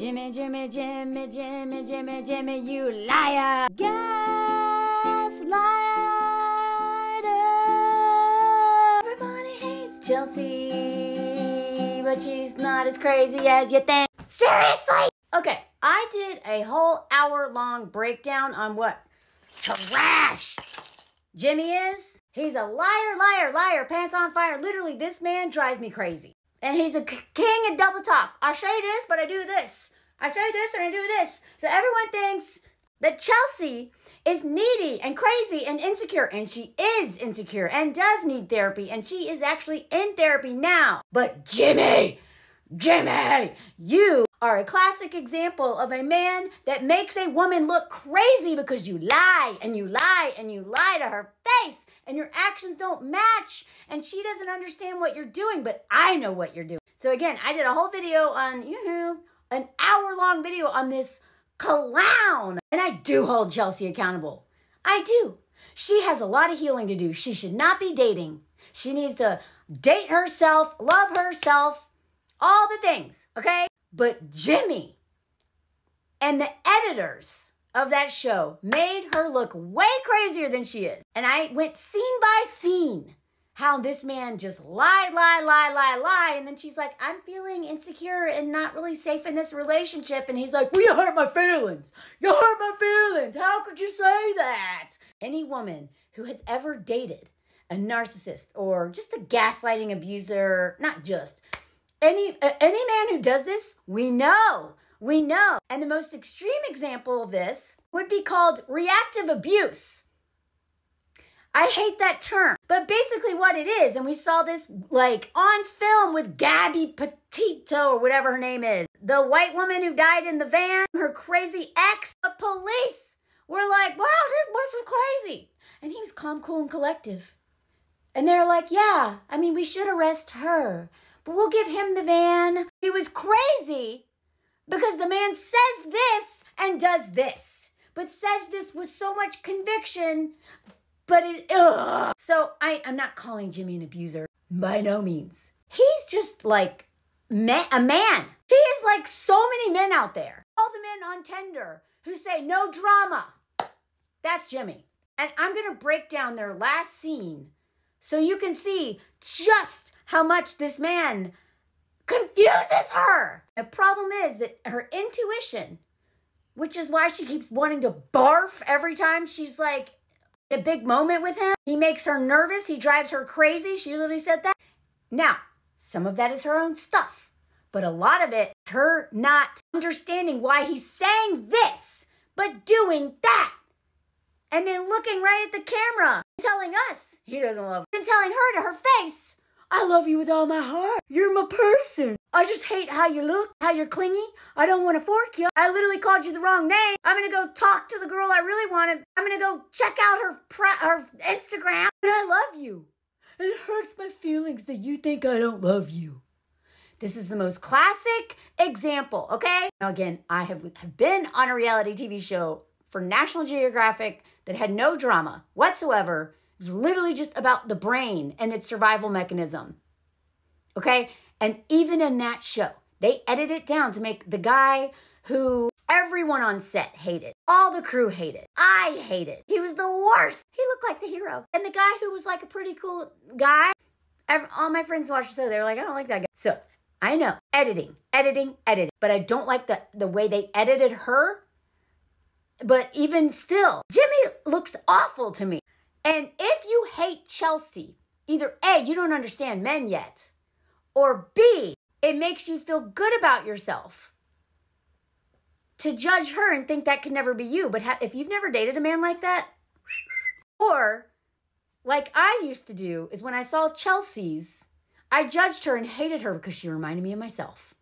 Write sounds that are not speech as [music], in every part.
Jimmy, Jimmy, Jimmy, Jimmy, Jimmy, Jimmy, you liar! Gaslighter! Everybody hates Chelsea, but she's not as crazy as you think. Seriously? Okay, I did a whole hour long breakdown on what trash Jimmy is. He's a liar, liar, liar, pants on fire. Literally, this man drives me crazy. And he's a king of double talk. I say this, but I do this. I say this and I do this. So everyone thinks that Chelsea is needy and crazy and insecure. And she is insecure and does need therapy. And she is actually in therapy now. But Jimmy, Jimmy, you are a classic example of a man that makes a woman look crazy because you lie and you lie and you lie to her face and your actions don't match and she doesn't understand what you're doing, but I know what you're doing. So again, I did a whole video on YouTube, an hour long video on this clown. And I do hold Chelsea accountable. I do. She has a lot of healing to do. She should not be dating. She needs to date herself, love herself, all the things, okay? But Jimmy and the editors of that show made her look way crazier than she is. And I went scene by scene how this man just lied, lie, lie, lie, lie. And then she's like, I'm feeling insecure and not really safe in this relationship. And he's like, Well, hurt my feelings. You hurt my feelings. How could you say that? Any woman who has ever dated a narcissist or just a gaslighting abuser, not just, any uh, any man who does this, we know. We know. And the most extreme example of this would be called reactive abuse. I hate that term, but basically what it is, and we saw this like on film with Gabby Petito or whatever her name is, the white woman who died in the van, her crazy ex, the police were like, wow, this was crazy. And he was calm, cool, and collective. And they're like, yeah, I mean, we should arrest her but we'll give him the van. He was crazy because the man says this and does this, but says this with so much conviction, but it, ugh. So I, I'm not calling Jimmy an abuser by no means. He's just like a man. He is like so many men out there. All the men on Tinder who say no drama. That's Jimmy. And I'm going to break down their last scene so you can see just how much this man confuses her. The problem is that her intuition, which is why she keeps wanting to barf every time she's like a big moment with him. He makes her nervous. He drives her crazy. She literally said that. Now, some of that is her own stuff, but a lot of it, her not understanding why he's saying this, but doing that. And then looking right at the camera, telling us he doesn't love her, and telling her to her face, I love you with all my heart. You're my person. I just hate how you look, how you're clingy. I don't want to fork you. I literally called you the wrong name. I'm gonna go talk to the girl I really wanted. I'm gonna go check out her her Instagram. But I love you. It hurts my feelings that you think I don't love you. This is the most classic example, okay? Now, again, I have been on a reality TV show for National Geographic that had no drama whatsoever It was literally just about the brain and its survival mechanism. Okay? And even in that show, they edited it down to make the guy who everyone on set hated, all the crew hated, I hated. He was the worst. He looked like the hero. And the guy who was like a pretty cool guy, all my friends watched the show, they were like, I don't like that guy. So I know editing, editing, editing, but I don't like the, the way they edited her. But even still, Jimmy looks awful to me. And if you hate Chelsea, either A, you don't understand men yet, or B, it makes you feel good about yourself to judge her and think that could never be you. But if you've never dated a man like that, [laughs] or like I used to do, is when I saw Chelsea's, I judged her and hated her because she reminded me of myself.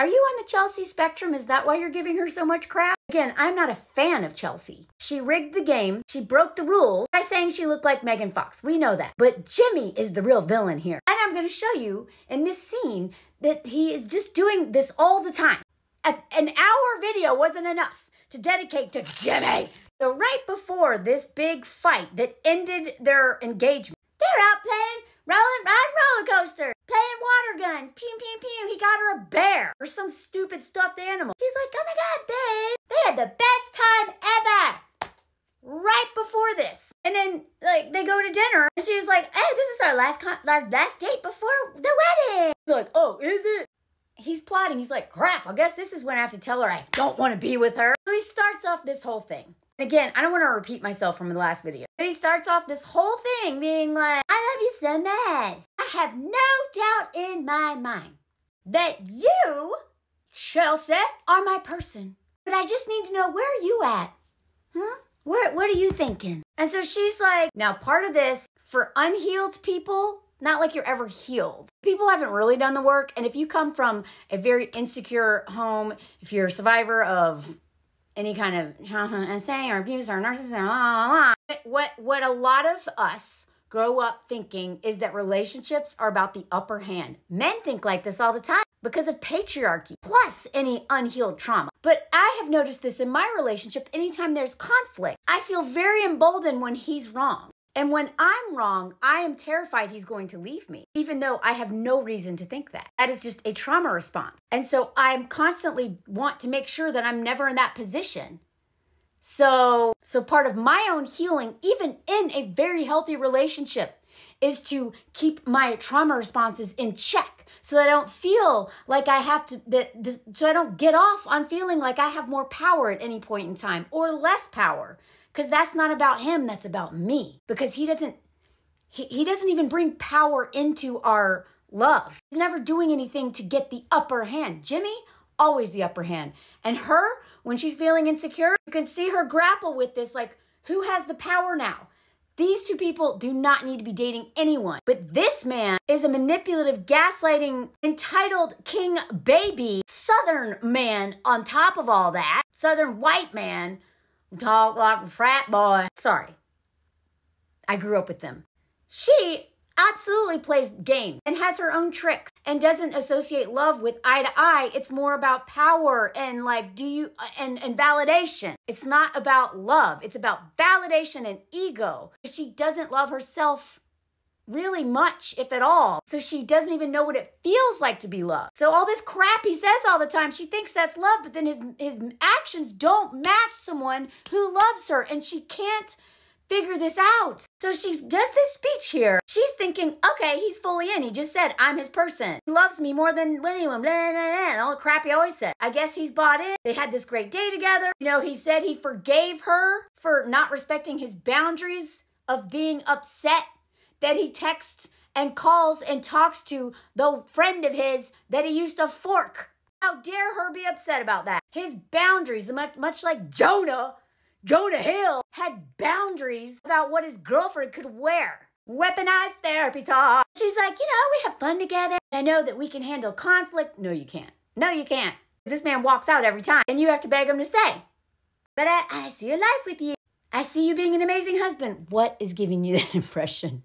Are you on the Chelsea spectrum? Is that why you're giving her so much crap? Again, I'm not a fan of Chelsea. She rigged the game, she broke the rules by saying she looked like Megan Fox. We know that. But Jimmy is the real villain here. And I'm going to show you in this scene that he is just doing this all the time. An hour video wasn't enough to dedicate to Jimmy. So, right before this big fight that ended their engagement, they're out playing rolling, roller coaster, playing water guns, pew, pew, pew. He got her a bear or some stupid stuffed animal. She's like, oh my God, babe, they had the best time ever right before this. And then like they go to dinner and she's like, hey, this is our last our last date before the wedding. He's like, oh, is it? He's plotting. He's like, crap, I guess this is when I have to tell her I don't want to be with her. So he starts off this whole thing. Again, I don't want to repeat myself from the last video. But he starts off this whole thing being like, So much. I have no doubt in my mind that you, Chelsea, are my person. But I just need to know where you at? Hmm? What, what are you thinking? And so she's like, now part of this for unhealed people, not like you're ever healed. People haven't really done the work. And if you come from a very insecure home, if you're a survivor of any kind of SA or abuse or narcissism, blah, blah, blah, what, what a lot of us grow up thinking is that relationships are about the upper hand. Men think like this all the time because of patriarchy, plus any unhealed trauma. But I have noticed this in my relationship anytime there's conflict. I feel very emboldened when he's wrong. And when I'm wrong, I am terrified he's going to leave me, even though I have no reason to think that. That is just a trauma response. And so I'm constantly want to make sure that I'm never in that position. So, so part of my own healing, even in a very healthy relationship, is to keep my trauma responses in check so that I don't feel like I have to that, that so I don't get off on feeling like I have more power at any point in time or less power because that's not about him that's about me because he doesn't he, he doesn't even bring power into our love. He's never doing anything to get the upper hand. Jimmy always the upper hand. And her when she's feeling insecure, you can see her grapple with this like who has the power now? These two people do not need to be dating anyone. But this man is a manipulative, gaslighting, entitled king baby, southern man on top of all that. Southern white man talk like a frat boy. Sorry. I grew up with them. She absolutely plays games and has her own tricks and doesn't associate love with eye to eye. It's more about power and like, do you, and, and validation. It's not about love. It's about validation and ego. She doesn't love herself really much, if at all. So she doesn't even know what it feels like to be loved. So all this crap he says all the time, she thinks that's love, but then his his actions don't match someone who loves her and she can't figure this out. So she does this speech here. She's thinking, okay, he's fully in. He just said, I'm his person. He loves me more than anyone, blah, blah, blah, all the crap he always said. I guess he's bought in. They had this great day together. You know, he said he forgave her for not respecting his boundaries of being upset that he texts and calls and talks to the friend of his that he used to fork. How dare her be upset about that? His boundaries, much, much like Jonah, Jonah Hill had boundaries about what his girlfriend could wear. Weaponized therapy talk. She's like, you know, we have fun together. I know that we can handle conflict. No, you can't. No, you can't. This man walks out every time and you have to beg him to stay. But I, I see your life with you. I see you being an amazing husband. What is giving you [laughs] that impression?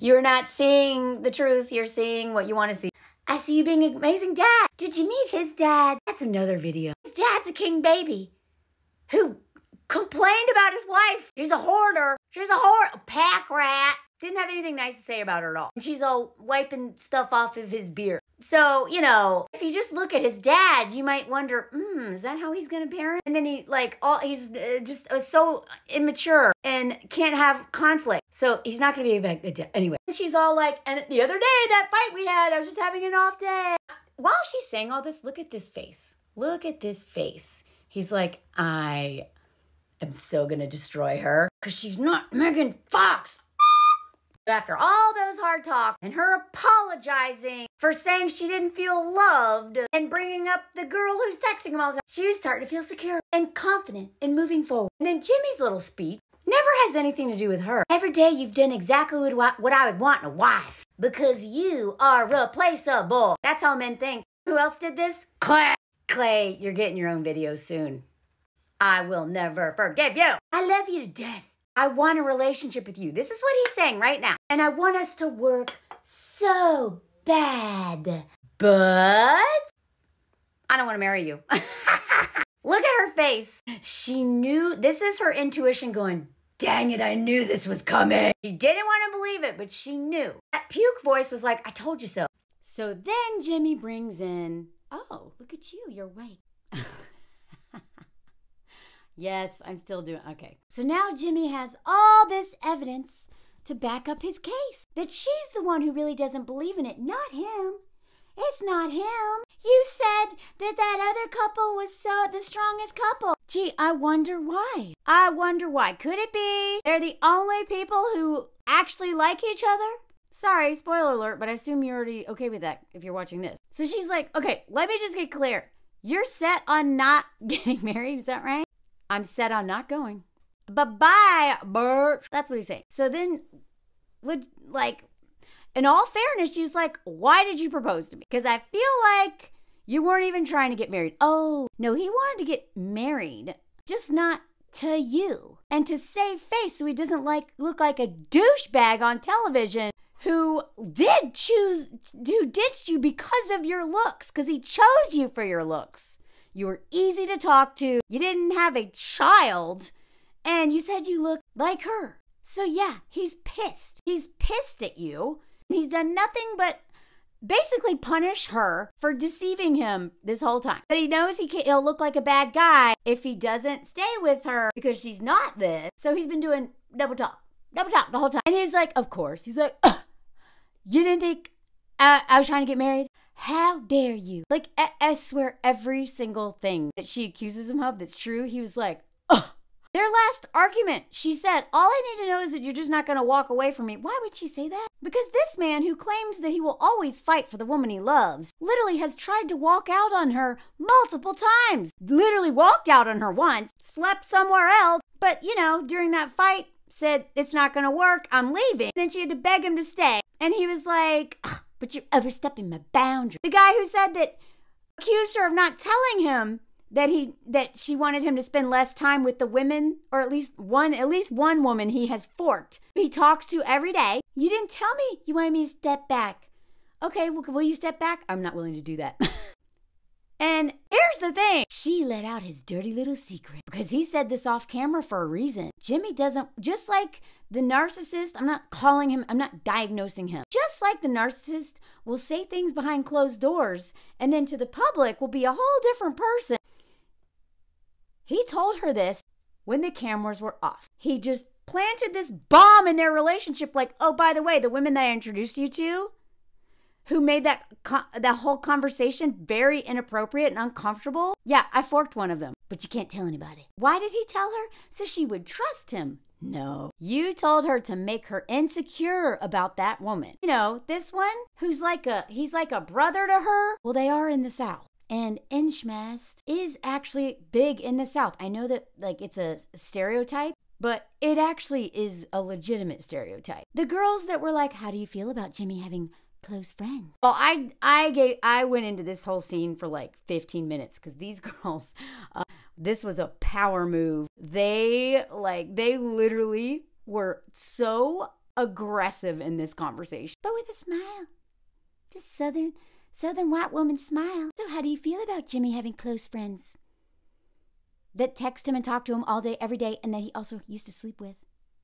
You're not seeing the truth. You're seeing what you want to see. I see you being an amazing dad. Did you meet his dad? That's another video. His dad's a king baby who complained about his wife. She's a hoarder. She's a whore, a pack rat. Didn't have anything nice to say about her at all. And she's all wiping stuff off of his beard. So, you know, if you just look at his dad, you might wonder, hmm, is that how he's going to parent? And then he, like, all he's uh, just uh, so immature and can't have conflict. So he's not going to be dad. Anyway, and she's all like, and the other day, that fight we had, I was just having an off day. While she's saying all this, look at this face. Look at this face. He's like, I am so to destroy her because she's not Megan Fox. After all those hard talk and her apologizing for saying she didn't feel loved and bringing up the girl who's texting him all the time, she was starting to feel secure and confident in moving forward. And then Jimmy's little speech never has anything to do with her. Every day you've done exactly what what I would want in a wife because you are replaceable. That's how men think. Who else did this? Clay. Clay, you're getting your own video soon. I will never forgive you. I love you to death. I want a relationship with you. This is what he's saying right now. And I want us to work so bad. But I don't want to marry you. [laughs] Look at her face. She knew this is her intuition going, Dang it, I knew this was coming. She didn't want to believe it, but she knew. That puke voice was like, I told you so. So then Jimmy brings in, oh, look at you, you're white. [laughs] yes, I'm still doing, okay. So now Jimmy has all this evidence to back up his case that she's the one who really doesn't believe in it, not him. It's not him. You said that that other couple was so the strongest couple. Gee, I wonder why. I wonder why. Could it be they're the only people who actually like each other? Sorry, spoiler alert, but I assume you're already okay with that if you're watching this. So she's like, okay, let me just get clear. You're set on not [laughs] getting married, is that right? I'm set on not going. Bye bye, Bert. That's what he's saying. So then, like, in all fairness, she's like, why did you propose to me? Because I feel like you weren't even trying to get married. Oh, no, he wanted to get married, just not to you. And to save face so he doesn't like look like a douchebag on television who did choose who ditched you because of your looks, because he chose you for your looks. You were easy to talk to, you didn't have a child, and you said you looked like her. So yeah, he's pissed. He's pissed at you. He's done nothing but basically punish her for deceiving him this whole time. But he knows he can, he'll look like a bad guy if he doesn't stay with her because she's not this. So he's been doing double talk, double talk the whole time. And he's like, of course. He's like. You didn't think I, I, was trying to get married? How dare you? Like, I, I, swear, every single thing that she accuses him of that's true, he was like, ugh. Their last argument, she said, All I need to know is that you're just not going to walk away from me. Why would she say that? Because this man, who claims that he will always fight for the woman he loves, literally has tried to walk out on her multiple times. Literally walked out on her once, slept somewhere else, but you know, during that fight, said, It's not going to work, I'm leaving. Then she had to beg him to stay. And he was like, But you're overstepping my boundary. The guy who said that accused her of not telling him that he that she wanted him to spend less time with the women or at least one at least one woman he has forked. He talks to every day. You didn't tell me you wanted me to step back. Okay well, will you step back? I'm not willing to do that [laughs] And here's the thing she let out his dirty little secret because he said this off camera for a reason. Jimmy doesn't, just like the narcissist, I'm not calling him, I'm not diagnosing him. Just like the narcissist will say things behind closed doors and then to the public will be a whole different person. He told her this when the cameras were off. He just planted this bomb in their relationship like, oh, by the way, the women that I introduced you to, who made that that whole conversation very inappropriate and uncomfortable. Yeah, I forked one of them, but you can't tell anybody. Why did he tell her? So she would trust him. No. You told her to make her insecure about that woman. You know, this one who's like a he's like a brother to her. Well, they are in the South. And Inchmast is actually big in the South. I know that like it's a stereotype, but it actually is a legitimate stereotype. The girls that were like, "How do you feel about Jimmy having close friends. Well, I I gave I went into this whole scene for like 15 minutes because these [laughs] girls, uh, this was a power move. They like they literally were so aggressive in this conversation, but with a smile, just southern southern white woman smile. So, how do you feel about Jimmy having close friends that text him and talk to him all day, every day, and that he also used to sleep with?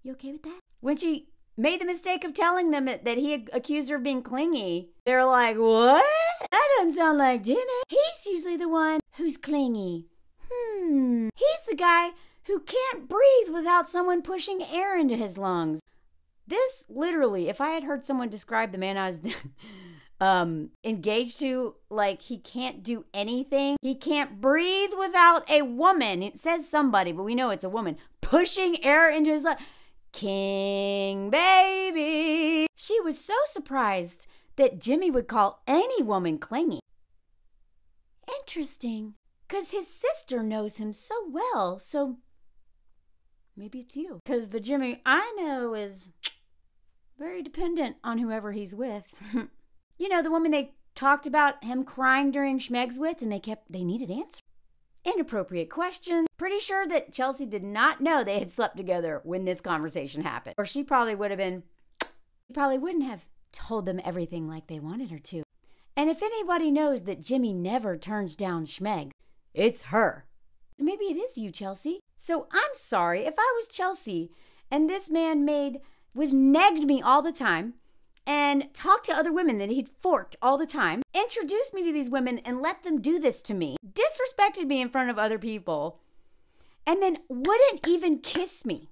You okay with that? When she made the mistake of telling them that he accused her of being clingy. They're like, what? That doesn't sound like Jimmy. He's usually the one who's clingy. Hmm. He's the guy who can't breathe without someone pushing air into his lungs. This literally, if I had heard someone describe the man I was [laughs] um, engaged to, like he can't do anything, he can't breathe without a woman. It says somebody, but we know it's a woman pushing air into his lungs. King baby. She was so surprised that Jimmy would call any woman clingy. Interesting, because his sister knows him so well, so maybe it's you. Because the Jimmy I know is very dependent on whoever he's with. [laughs] you know, the woman they talked about him crying during Schmegs with, and they kept, they needed answers. Inappropriate questions. Pretty sure that Chelsea did not know they had slept together when this conversation happened. Or she probably would have been, she probably wouldn't have told them everything like they wanted her to. And if anybody knows that Jimmy never turns down Schmeg, it's her. Maybe it is you, Chelsea. So I'm sorry if I was Chelsea And this man made, was negged me all the time and talked to other women that he'd forked all the time, introduced me to these women and let them do this to me, disrespected me in front of other people, and then wouldn't even kiss me,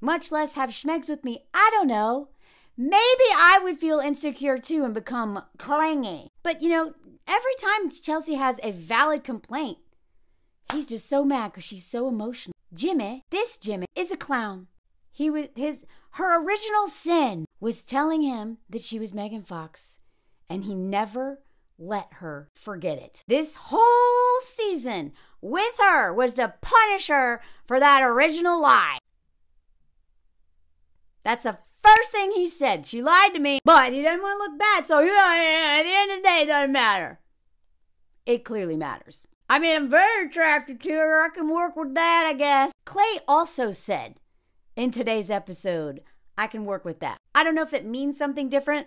much less have schmegs with me. I don't know. Maybe I would feel insecure too and become clingy. But you know, every time Chelsea has a valid complaint, he's just so mad because she's so emotional. Jimmy, this Jimmy, is a clown. He was his her original sin was telling him that she was Megan Fox, and he never let her forget it. This whole season with her was to punish her for that original lie. That's the first thing he said. She lied to me, but he didn't want to look bad, so know, at the end of the day, it doesn't matter. It clearly matters. I mean, I'm very attracted to her. I can work with that, I guess. Clay also said in today's episode, I can work with that. I don't know if it means something different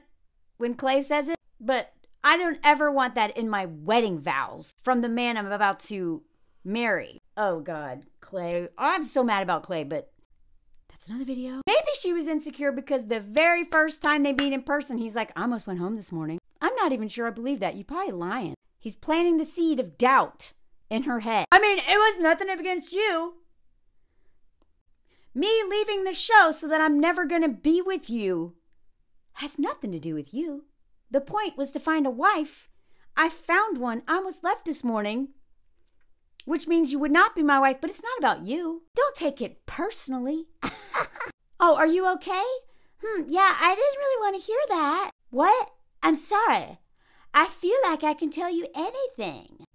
when Clay says it, but I don't ever want that in my wedding vows from the man I'm about to marry. Oh, God, Clay. Oh, I'm so mad about Clay, but that's another video. Maybe she was insecure because the very first time they meet in person, he's like, I almost went home this morning. I'm not even sure I believe that. You're probably lying. He's planting the seed of doubt in her head. I mean, it was nothing against you. Me leaving the show so that I'm never going to be with you has nothing to do with you. The point was to find a wife. I found one. I almost left this morning, which means you would not be my wife, but it's not about you. Don't take it personally. [laughs] oh, are you okay? Hmm, yeah, I didn't really want to hear that. What? I'm sorry. I feel like I can tell you anything.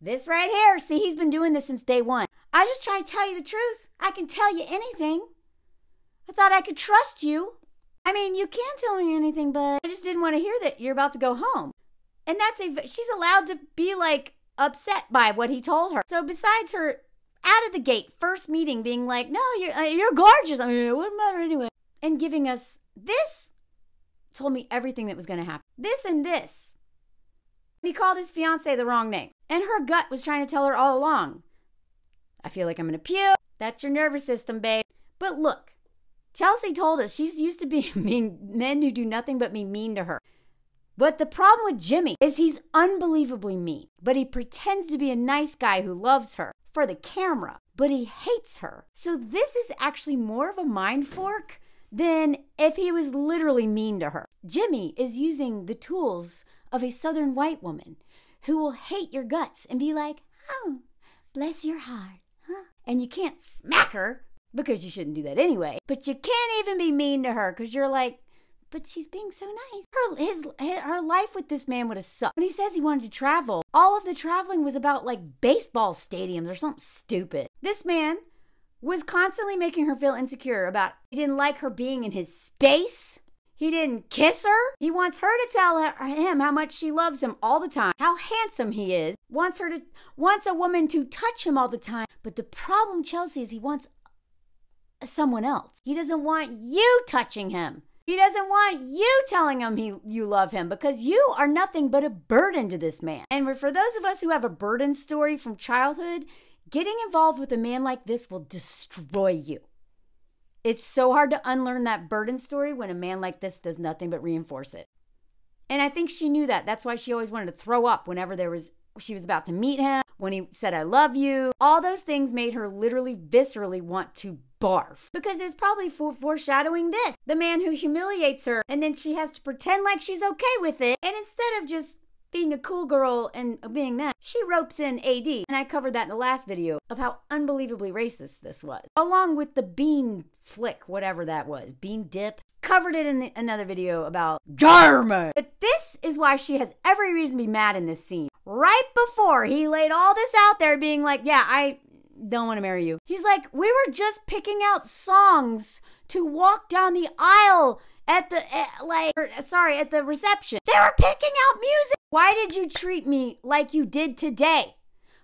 This right here, see, he's been doing this since day one. I just try to tell you the truth. I can tell you anything. I thought I could trust you. I mean, you can tell me anything, but I just didn't want to hear that you're about to go home. And that's a, she's allowed to be like upset by what he told her. So besides her out of the gate, first meeting being like, no, you're, uh, you're gorgeous. I mean, it wouldn't matter anyway. And giving us this told me everything that was going to happen. This and this he called his fiance the wrong name. And her gut was trying to tell her all along. I feel like I'm gonna puke. That's your nervous system, babe. But look, Chelsea told us she's used to being [laughs] mean men who do nothing but be mean to her. But the problem with Jimmy is he's unbelievably mean, but he pretends to be a nice guy who loves her for the camera, but he hates her. So this is actually more of a mind fork than if he was literally mean to her. Jimmy is using the tools of a southern white woman who will hate your guts and be like, oh, bless your heart? And you can't smack her because you shouldn't do that anyway. But you can't even be mean to her because you're like, but she's being so nice. Her his, his, her life with this man would have sucked. When he says he wanted to travel, all of the traveling was about like baseball stadiums or something stupid. This man was constantly making her feel insecure about he didn't like her being in his space. He didn't kiss her. He wants her to tell him how much she loves him all the time, how handsome he is. Wants her to wants a woman to touch him all the time. But the problem, Chelsea, is he wants someone else. He doesn't want you touching him. He doesn't want you telling him he, you love him because you are nothing but a burden to this man. And for those of us who have a burden story from childhood, getting involved with a man like this will destroy you. It's so hard to unlearn that burden story when a man like this does nothing but reinforce it. And I think she knew that. That's why she always wanted to throw up whenever there was she was about to meet him, when he said I love you. All those things made her literally viscerally want to barf because it was probably for foreshadowing this. The man who humiliates her and then she has to pretend like she's okay with it and instead of just being a cool girl and being that, she ropes in AD. And I covered that in the last video of how unbelievably racist this was. Along with the bean flick, whatever that was, bean dip. Covered it in the, another video about Jarman. But this is why she has every reason to be mad in this scene. Right before he laid all this out there, being like, yeah, I don't want to marry you. He's like, we were just picking out songs to walk down the aisle at the at, like er, sorry at the reception. They were picking out music. Why did you treat me like you did today?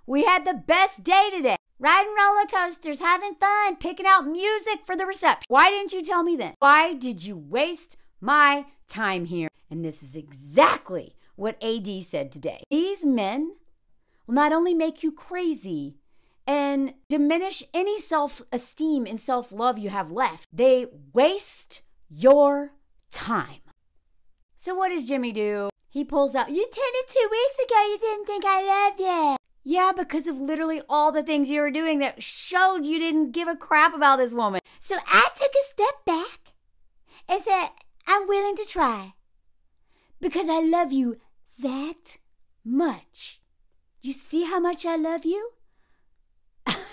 We had the best day today. Riding roller coasters having fun picking out music for the reception. Why didn't you tell me then? Why did you waste my time here? And this is exactly what AD said today. These men will not only make you crazy and diminish any self esteem and self love you have left. They waste your time. So, what does Jimmy do? He pulls out, You me two weeks ago you didn't think I loved you. Yeah, because of literally all the things you were doing that showed you didn't give a crap about this woman. So I took a step back and said, I'm willing to try because I love you that much. You see how much I love you? [laughs] and then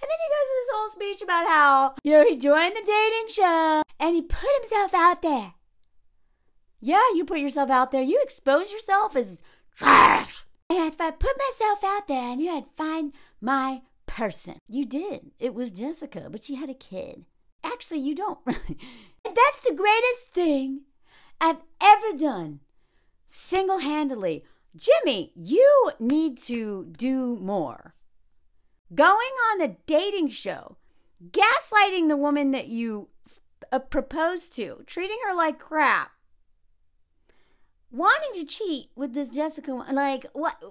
he goes this whole speech about how, you know, he joined the dating show and he put himself out there. Yeah, you put yourself out there. You expose yourself as trash. And if I put myself out there, I knew I'd find my person. You did. It was Jessica, but she had a kid. Actually, you don't. [laughs] That's the greatest thing I've ever done single handedly. Jimmy, you need to do more. Going on the dating show, gaslighting the woman that you uh, proposed to, treating her like crap, wanting to cheat with this Jessica, like what?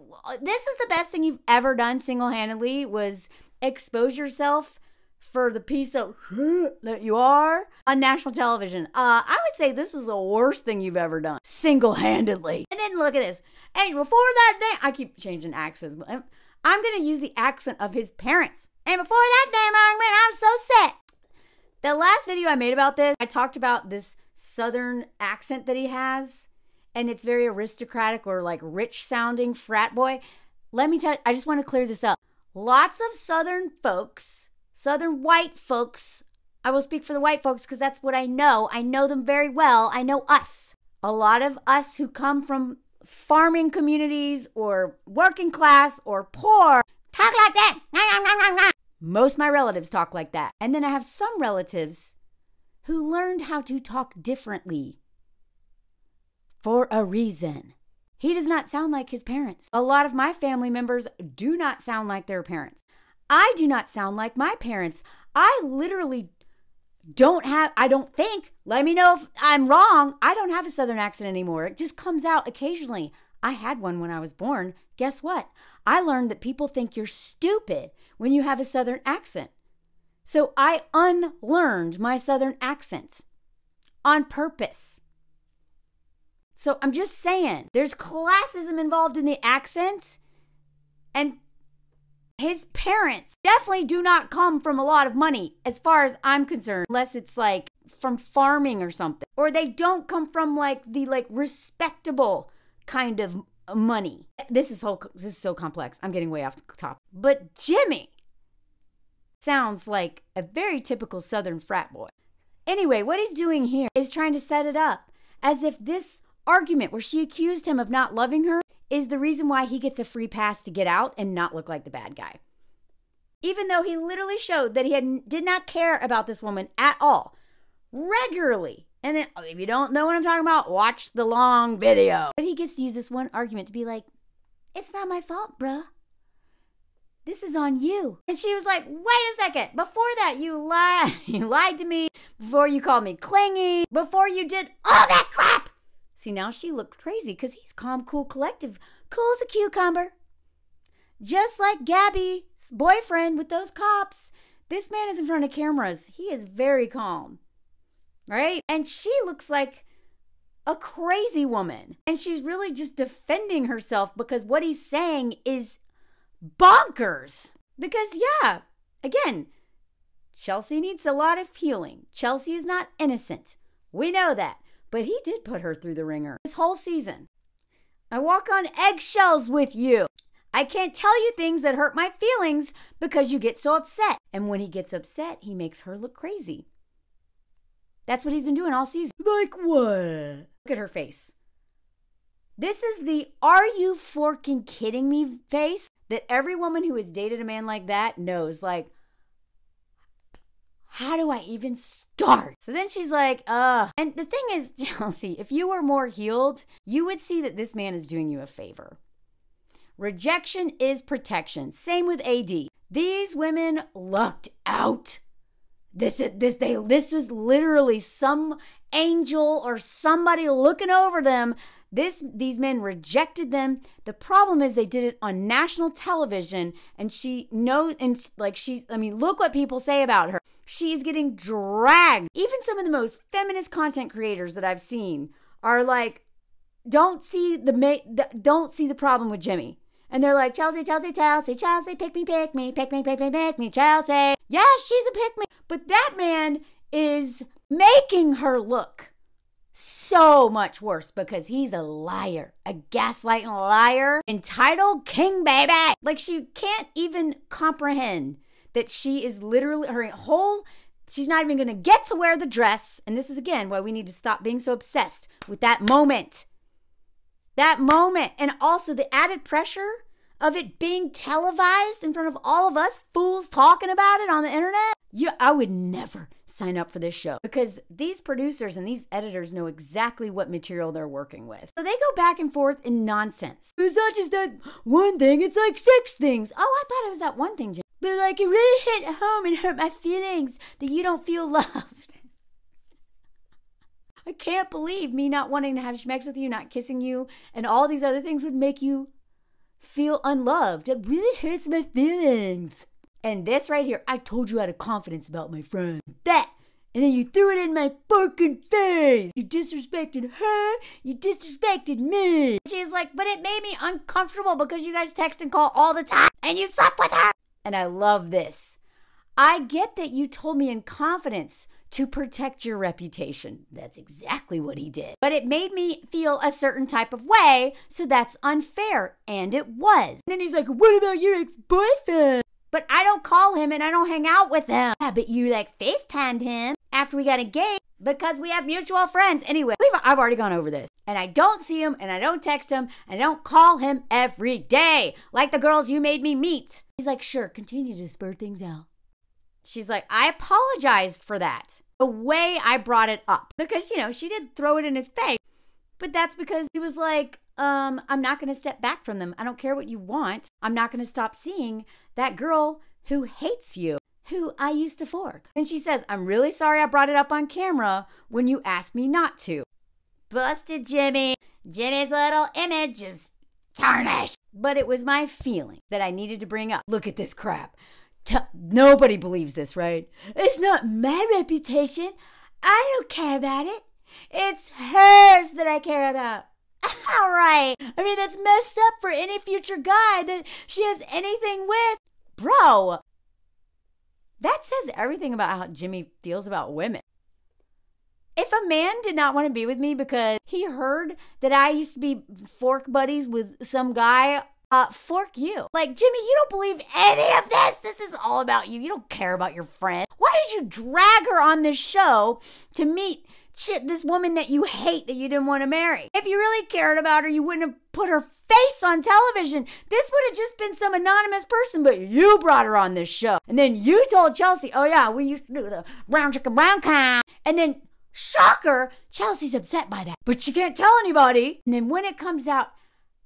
This is the best thing you've ever done single handedly was expose yourself for the piece of that you are on national television. Uh, I would say this is the worst thing you've ever done single handedly. And then look at this. And before that day, I keep changing accents, but I'm, I'm gonna use the accent of his parents. And before that day, man, I'm so set. The last video I made about this, I talked about this southern accent that he has and it's very aristocratic or like rich sounding frat boy. Let me tell you, I just want to clear this up. Lots of Southern folks, Southern white folks, I will speak for the white folks because that's what I know. I know them very well. I know us. A lot of us who come from farming communities or working class or poor talk like this. Most my relatives talk like that. And then I have some relatives who learned how to talk differently for a reason. He does not sound like his parents. A lot of my family members do not sound like their parents. I do not sound like my parents. I literally don't have, I don't think, let me know if I'm wrong. I don't have a Southern accent anymore. It just comes out occasionally. I had one when I was born. Guess what? I learned that people think you're stupid when you have a Southern accent. So I unlearned my Southern accent on purpose. So I'm just saying, there's classism involved in the accent. And his parents definitely do not come from a lot of money, as far as I'm concerned, unless it's like from farming or something. Or they don't come from like the like respectable kind of money. This is so this is so complex. I'm getting way off the top. But Jimmy sounds like a very typical southern frat boy. Anyway, what he's doing here is trying to set it up as if this argument where she accused him of not loving her is the reason why he gets a free pass to get out and not look like the bad guy. Even though he literally showed that he had, did not care about this woman at all, regularly. And then, if you don't know what I'm talking about, watch the long video. But he gets to use this one argument to be like, it's not my fault, bruh. This is on you. And she was like, wait a second. Before that, you lied. [laughs] You lied to me. Before you called me clingy. Before you did all that crap. See, now she looks crazy because he's calm, cool, collective, cool as a cucumber. Just like Gabby's boyfriend with those cops. This man is in front of cameras. He is very calm, right? And she looks like a crazy woman. And she's really just defending herself because what he's saying is bonkers. Because, yeah, again, Chelsea needs a lot of healing. Chelsea is not innocent. We know that. But he did put her through the ringer this whole season. I walk on eggshells with you. I can't tell you things that hurt my feelings because you get so upset. And when he gets upset, he makes her look crazy. That's what he's been doing all season. Like what? Look at her face. This is the are you forking kidding me face that every woman who has dated a man like that knows. Like, how do I even start? So then she's like, uh. And the thing is, [laughs] Chelsea, if you were more healed, you would see that this man is doing you a favor. Rejection is protection. Same with AD. These women lucked out. This is this they this was literally some angel or somebody looking over them This these men rejected them. The problem is they did it on national television and she knows and like she's I mean, look what people say about her. She's getting dragged. Even some of the most feminist content creators that I've seen are like don't see the, the don't see the problem with Jimmy. And they're like, Chelsea, Chelsea, Chelsea, Chelsea, pick me, pick me, pick me, pick me, pick me, Chelsea. Yes, she's a pick me. But that man is making her look so much worse because he's a liar, a gaslighting liar, entitled king baby. Like she can't even comprehend that she is literally her whole she's not even going to get to wear the dress. And this is again why we need to stop being so obsessed with that moment. That moment and also the added pressure of it being televised in front of all of us fools talking about it on the internet. You, I would never sign up for this show because these producers and these editors know exactly what material they're working with. So they go back and forth in nonsense. It's not just that one thing, it's like six things. Oh, I thought it was that one thing, Jim. But like it really hit home and hurt my feelings that you don't feel [laughs] loved. I can't believe me not wanting to have schmex with you, not kissing you, and all these other things would make you feel unloved. It really hurts my feelings. And this right here, I told you had a confidence about my friend. That. And then you threw it in my fucking face. You disrespected her. You disrespected me. She's like, but it made me uncomfortable because you guys text and call all the time and you slept with her. And I love this. I get that you told me in confidence to protect your reputation. That's exactly what he did. But it made me feel a certain type of way, so that's unfair. And it was. And then he's like, What about your ex boyfriend? But I don't call him and I don't hang out with him. Yeah, but you like FaceTimed him after we got engaged because we have mutual friends. Anyway, I've already gone over this. And I don't see him and I don't text him and I don't call him every day like the girls you made me meet. He's like, Sure, continue to spur things out. She's like, I apologized for that. The way I brought it up. Because, you know, she did throw it in his face. But that's because he was like, um, I'm not going to step back from them. I don't care what you want. I'm not going to stop seeing that girl who hates you, who I used to fork. And she says, I'm really sorry I brought it up on camera when you asked me not to. Busted Jimmy. Jimmy's little image is tarnished. But it was my feeling that I needed to bring up. Look at this crap. T- nobody believes this, right? It's not my reputation. I don't care about it. It's hers that I care about. [laughs] All right. I mean, that's messed up for any future guy that she has anything with. Bro, that says everything about how Jimmy feels about women. If a man did not want to be with me because he heard that I used to be fork buddies with some guy uh, fork you. Like, Jimmy, you don't believe any of this. This is all about you. You don't care about your friend. Why did you drag her on this show to meet shit, this woman that you hate that you didn't want to marry? If you really cared about her, you wouldn't have put her face on television. This would have just been some anonymous person, but you brought her on this show. And then you told Chelsea, oh yeah, we used to do the brown chicken brown cow. And then, shocker, Chelsea's upset by that. But she can't tell anybody. And then when it comes out,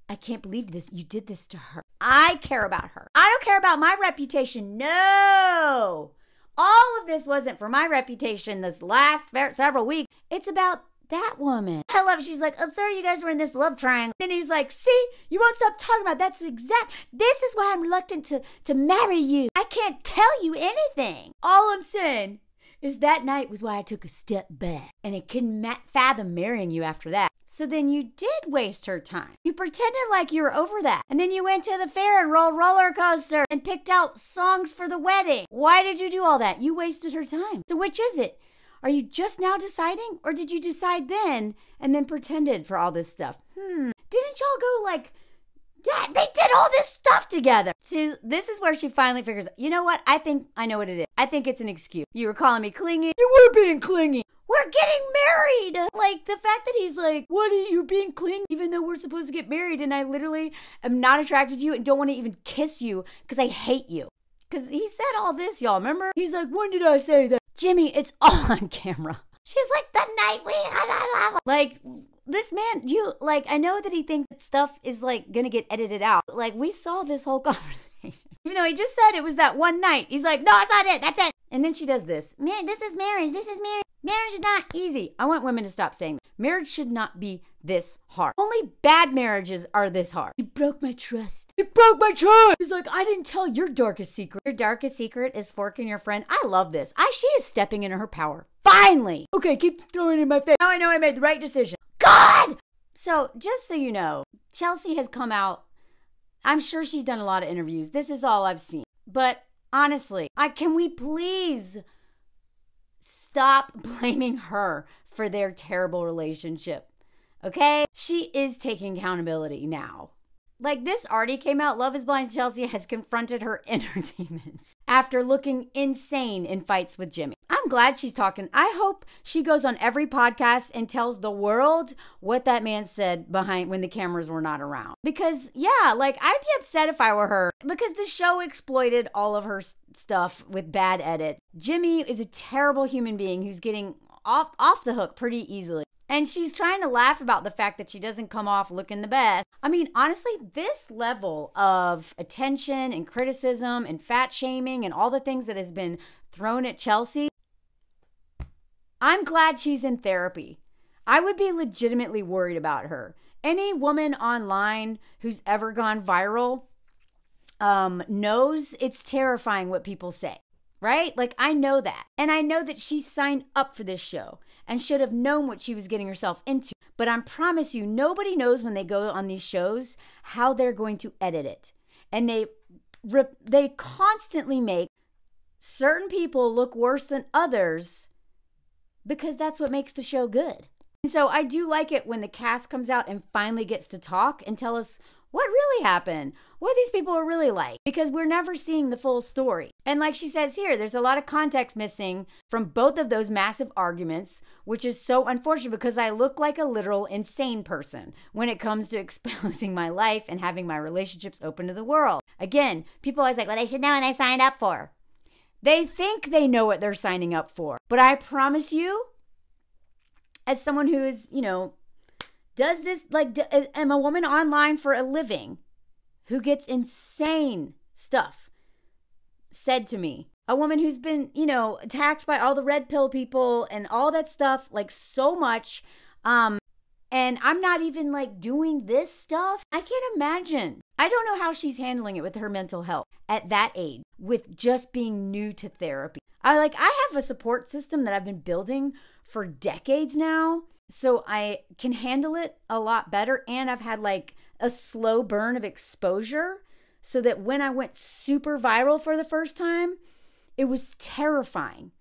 I can't believe this. You did this to her. I care about her. I don't care about my reputation. No. All of this wasn't for my reputation this last several weeks. It's about that woman. I love it. She's like, I'm sorry you guys were in this love triangle. And he's like, see, you won't stop talking about that. that's exact. This is why I'm reluctant to, to marry you. I can't tell you anything. All I'm saying that night was why I took a step back. And I couldn't fathom marrying you after that. So then you did waste her time. You pretended like you were over that. And then you went to the fair and rolled roller coaster and picked out songs for the wedding. Why did you do all that? You wasted her time. So which is it? Are you just now deciding? Or did you decide then and then pretended for all this stuff? Hmm. Didn't y'all go like yeah, they did all this stuff together. So this is where she finally figures, you know what? I think I know what it is. I think it's an excuse. You were calling me clingy. You were being clingy. We're getting married. Like the fact that he's like, what are you being clingy even though we're supposed to get married and I literally am not attracted to you and don't want to even kiss you because I hate you. Because he said all this, y'all. Remember? He's like, when did I say that? Jimmy, it's all [laughs] on camera. She's like, the night we. Like, this man, you like, I know that he thinks that stuff is like gonna get edited out. Like, we saw this whole [laughs] conversation. Even though he just said it was that one night. He's like, no, that's not it. That's it. And then she does this. Man, this is marriage. This is marriage. Marriage is not easy. I want women to stop saying that. marriage should not be this hard. Only bad marriages are this hard. You broke my trust. You broke my trust. He's like, I didn't tell your darkest secret. Your darkest secret is forking your friend. I love this. I she is stepping into her power. Finally. Okay, keep throwing it in my face. Now I know I made the right decision. God! So, just so you know, Chelsea has come out. I'm sure she's done a lot of interviews. This is all I've seen. But honestly, I can we please stop [laughs] blaming her for their terrible relationship? Okay? She is taking accountability now. Like this already came out. Love is Blind Chelsea has confronted her [laughs] inner demons after looking insane in fights with Jimmy. I'm glad she's talking. I hope she goes on every podcast and tells the world what that man said behind when the cameras were not around. Because, yeah, like I'd be upset if I were her because the show exploited all of her stuff with bad edits. Jimmy is a terrible human being who's getting off off the hook pretty easily. And she's trying to laugh about the fact that she doesn't come off looking the best. I mean, honestly, this level of attention and criticism and fat shaming and all the things that has been thrown at Chelsea, I'm glad she's in therapy. I would be legitimately worried about her. Any woman online who's ever gone viral um, knows it's terrifying what people say right? Like, I know that. And I know that she signed up for this show and should have known what she was getting herself into. But I promise you, nobody knows when they go on these shows how they're going to edit it. And they they constantly make certain people look worse than others because that's what makes the show good. And so I do like it when the cast comes out and finally gets to talk and tell us what really happened? What these people are really like? Because we're never seeing the full story. And like she says here, there's a lot of context missing from both of those massive arguments, which is so unfortunate because I look like a literal insane person when it comes to [laughs] exposing my life and having my relationships open to the world. Again, people always like, well, they should know what they signed up for. They think they know what they're signing up for. But I promise you, as someone who is, you know, does this like am a woman online for a living who gets insane stuff said to me? A woman who's been you know attacked by all the red pill people and all that stuff like so much um and i'm not even like doing this stuff? I can't imagine. I don't know how she's handling it with her mental health at that age with just being new to therapy. I like i have a support system that i've been building for decades now so I can handle it a lot better. And I've had like a slow burn of exposure so that when I went super viral for the first time, it was terrifying.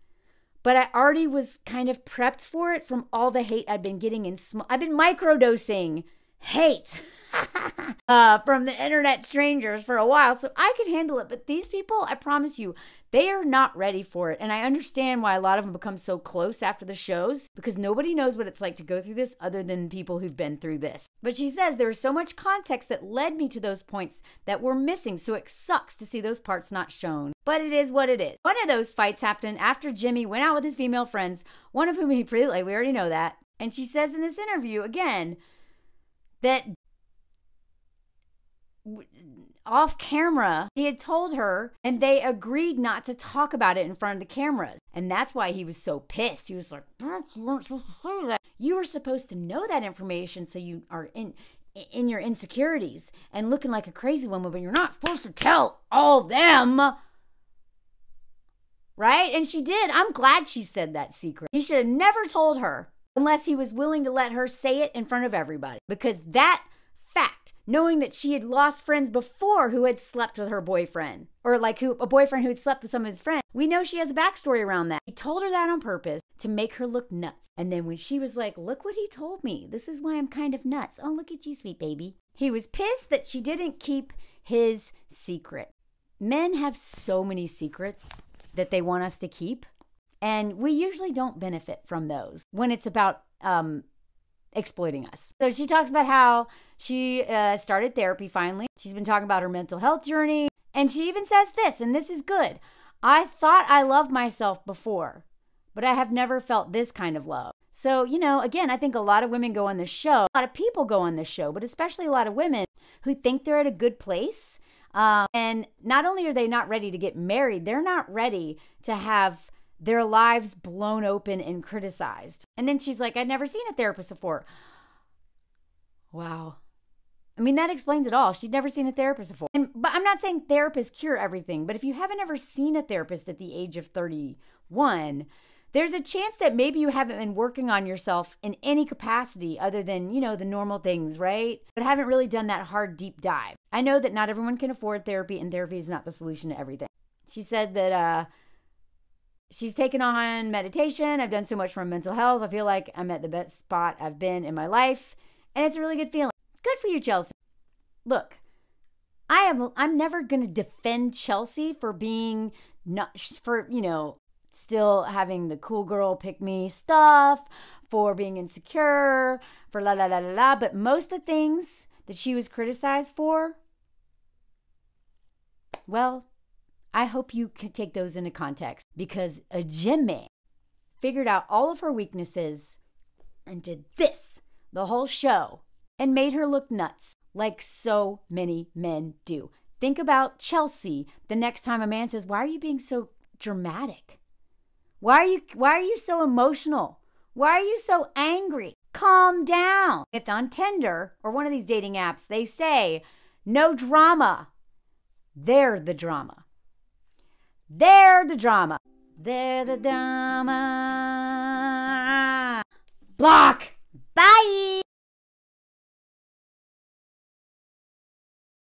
But I already was kind of prepped for it from all the hate I'd been getting in small. I've been microdosing hate [laughs] uh, from the internet strangers for a while, so I could handle it. But these people, I promise you, they are not ready for it. And I understand why a lot of them become so close after the shows because nobody knows what it's like to go through this other than people who've been through this. But she says there was so much context that led me to those points that were missing, so it sucks to see those parts not shown. But it is what it is. One of those fights happened after Jimmy went out with his female friends, one of whom he pretty like, we already know that. And she says in this interview again, that off camera, he had told her, and they agreed not to talk about it in front of the cameras. And that's why he was so pissed. He was like, You weren't supposed to say that. You were supposed to know that information so you are in in your insecurities and looking like a crazy woman, but you're not supposed to tell all them. Right? And she did. I'm glad she said that secret. He should have never told her unless he was willing to let her say it in front of everybody. Because that fact, knowing that she had lost friends before who had slept with her boyfriend, or like who a boyfriend who had slept with some of his friends, we know she has a backstory around that. He told her that on purpose to make her look nuts. And then when she was like, Look what he told me. This is why I'm kind of nuts. Oh, look at you, sweet baby. He was pissed that she didn't keep his secret. Men have so many secrets that they want us to keep and we usually don't benefit from those when it's about um, exploiting us. So she talks about how she uh, started therapy finally. She's been talking about her mental health journey. And she even says this, and this is good. I thought I loved myself before, but I have never felt this kind of love. So, you know, again, I think a lot of women go on this show, a lot of people go on this show, but especially a lot of women who think they're at a good place. Um, and not only are they not ready to get married, they're not ready to have their lives blown open and criticized. And then she's like, I'd never seen a therapist before. Wow. I mean, that explains it all. She'd never seen a therapist before. And, but I'm not saying therapists cure everything, but if you haven't ever seen a therapist at the age of 31, there's a chance that maybe you haven't been working on yourself in any capacity other than, you know, the normal things, right? But haven't really done that hard, deep dive. I know that not everyone can afford therapy, and therapy is not the solution to everything. She said that uh, she's taken on meditation. I've done so much for mental health. I feel like I'm at the best spot I've been in my life, and it's a really good feeling. Good for you, Chelsea. Look, I am I'm never going to defend Chelsea for being not for, you know, still having the cool girl pick me stuff, for being insecure, for la la la la la, but most of the things that she was criticized for well, I hope you can take those into context because a Jimmy figured out all of her weaknesses and did this the whole show and made her look nuts like so many men do. Think about Chelsea the next time a man says, Why are you being so dramatic? Why are you why are you so emotional? Why are you so angry? Calm down. If on Tinder or one of these dating apps they say no drama, they're the drama. They're the drama. They're the drama. Block. Bye.